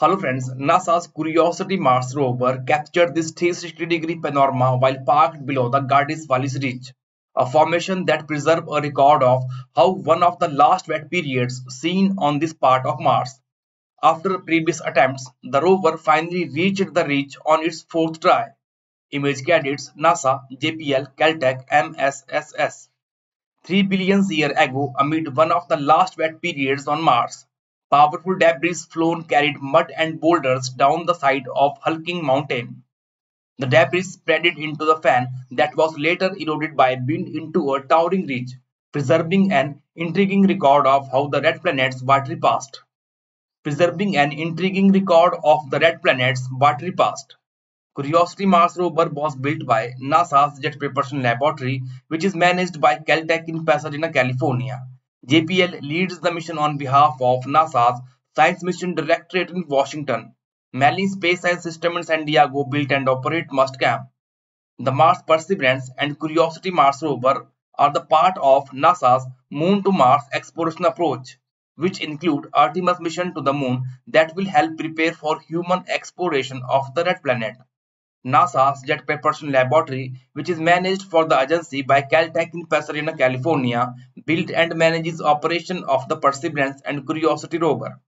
Hello friends, NASA's Curiosity Mars rover captured this 360 degree panorama while parked below the Gediz Vallis Ridge, a formation that preserves a record of how one of the last wet periods seen on this part of Mars. After previous attempts, the rover finally reached the ridge on its fourth try. Image credits NASA, JPL, Caltech, MSSS. 3 billion years ago amid one of the last wet periods on Mars. Powerful debris flown carried mud and boulders down the side of hulking mountain. The debris spreaded into the fan that was later eroded by wind into a towering ridge, preserving an intriguing record of how the red planet's watery past. Preserving an intriguing record of the red planet's watery past. Curiosity Mars rover was built by NASA's Jet Propulsion Laboratory, which is managed by Caltech in Pasadena, California. JPL leads the mission on behalf of NASA's Science Mission Directorate in Washington. Malin Space Science System in San Diego built and operate Mastcam. The Mars Perseverance and Curiosity Mars rover are the part of NASA's Moon to Mars exploration approach, which include Artemis mission to the Moon that will help prepare for human exploration of the red planet. NASA's Jet Propulsion Laboratory, which is managed for the agency by Caltech in Pasadena, California, built and manages operation of the Perseverance and Curiosity rover.